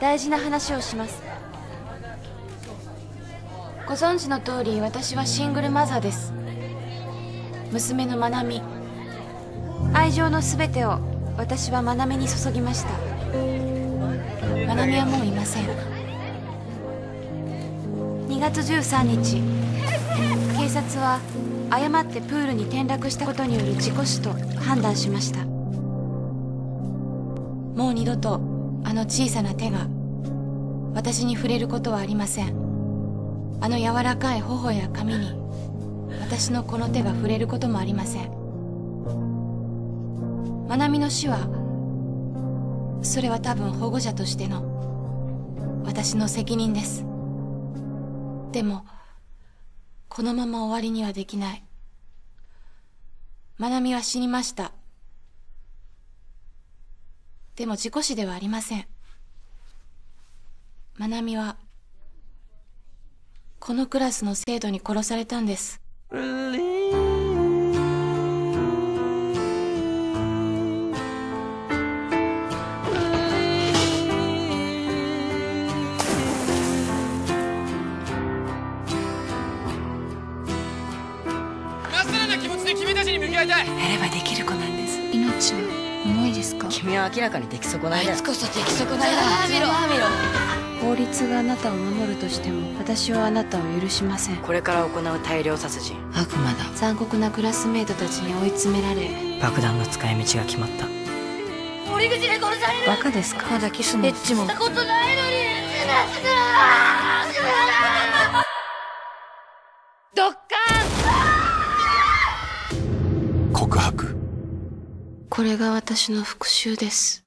大事な話をします。ご存知の通り私はシングルマザーです。娘のまなみ。愛情の全てを私はまなみに注ぎました。まなみはもういません。2月13日警察は誤ってプールに転落したことによる事故死と判断しました。もう二度とあの小さな手が私に触れることはありません。あの柔らかい頬や髪に私のこの手が触れることもありません。まなみの死はそれは多分保護者としての私の責任です。でもこのまま終わりにはできない。まなみは死にました。でも事故死ではありません。まなみはこのクラスの生徒に殺されたんです。まっさらな気持ちで君たちに向き合いたい。やればできる子なんです。命は重いですか？君は明らかに出来損ないだ。よこそ出来損ないだ。見ろ見ろ。法律があなたを守るとしても私はあなたを許しません。これから行う大量殺人。悪魔だ。残酷なクラスメートたちに追い詰められ爆弾の使い道が決まった。バカですか？まだキスもエッチも。ドッカーン告白これが私の復讐です。